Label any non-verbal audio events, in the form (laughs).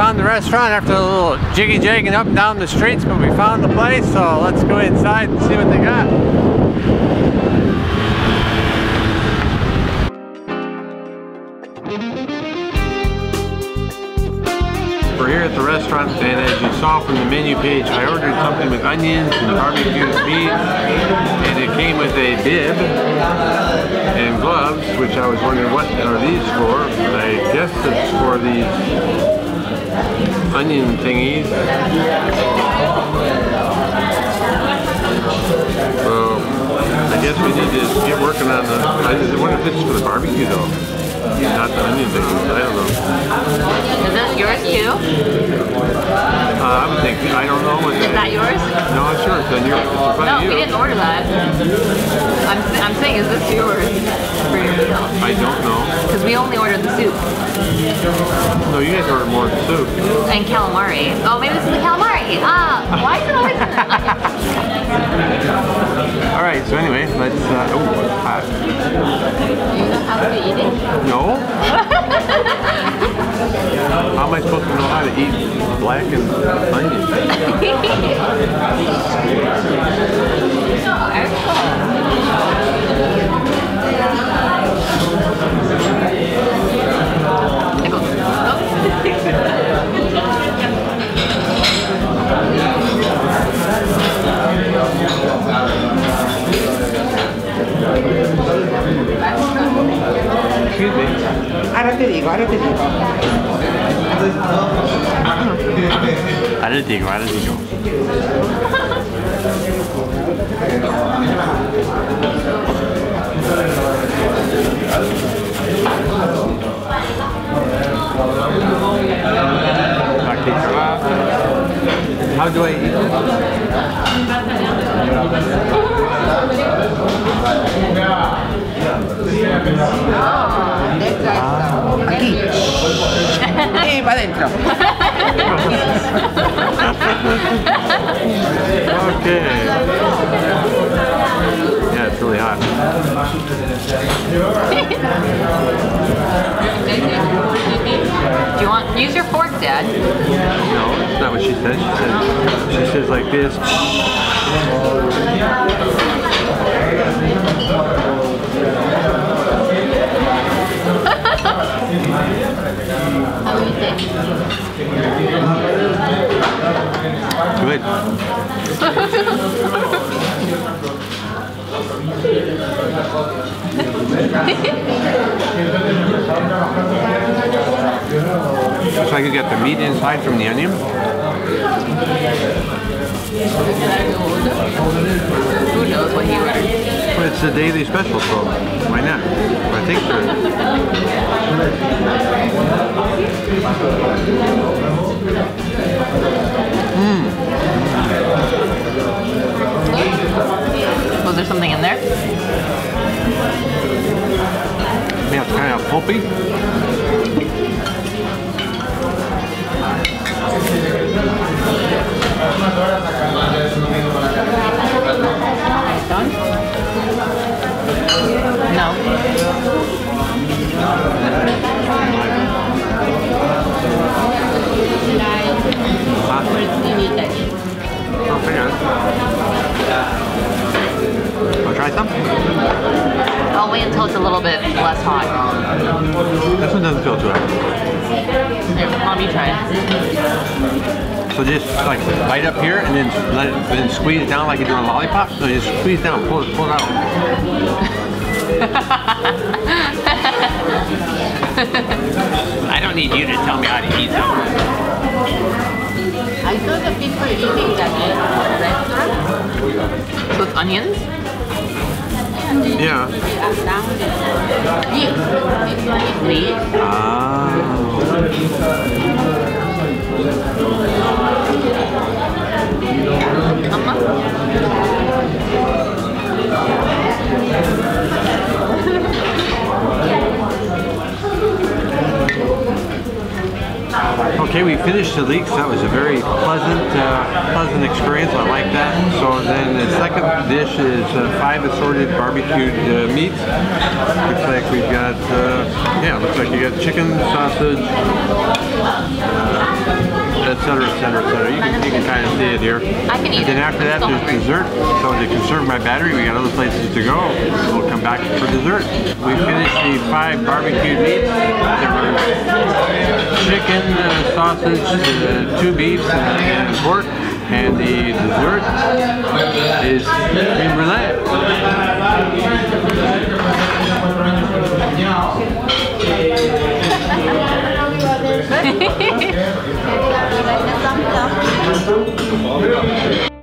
found the restaurant after a little jiggy jagging up and down the streets, but we found the place, so let's go inside and see what they got. We're here at the restaurant, and as you saw from the menu page, I ordered something with onions and barbecued beef, and it came with a bib and gloves, which I was wondering what are these for. I guess it's for these onion thingies. So I guess we need to get working on the. I wonder if it's for the barbecue though, not the onion thingies. I don't know. Is this yours too? Uh, I'm thinking. I don't know Is that yours? No, I'm sure it's on your. It's No, you. we didn't order that. I'm, I'm saying, is this yours for your meal? I don't know. Because we only ordered the soup No, you guys ordered more soup. and calamari. Oh, maybe this is the calamari. Ah, why is it always (laughs) All right. So anyway, let's. Uh, oh, it's hot. Do you know how to eat it? No. (laughs) How am I supposed to know how to eat black digo. Okay, How do I eat this? Aquí. Eh, va adentro. Okay. Yeah, it's really hot. Do you want, use your fork, Dad. No, that's not what she said. She said she says like this. Think? Good. So I could get the meat inside from the onion. Who knows what he ordered? But it's a daily special, so why not? I think so. No. Oh, hang on. I'll try some. I'll wait until it's a little bit less hot. This one doesn't feel too hot. Here, Mom, try it. So just like bite up here and then let it, then squeeze it down like you do a lollipop. So just squeeze down, pull it, pull it out. (laughs) I don't need you to tell me how to eat them. I saw the people eating that in the restaurant. So it's onions? Yeah. Down there. Ah. Okay, we finished the leeks. That was a very pleasant, uh, pleasant experience. I like that. So then the second dish is uh, five assorted barbecued uh, meats. Looks like we've got, uh, yeah, looks like you got chicken, sausage, etc., etc., etc. You can, you can kind of see it here. I can eat and then after that, there's dessert. So to conserve my battery, we got other places to go. We'll come back for dessert. We finished the five barbecued meats chicken uh, sausage, the two beefs and, and pork, and the dessert is cream brulee.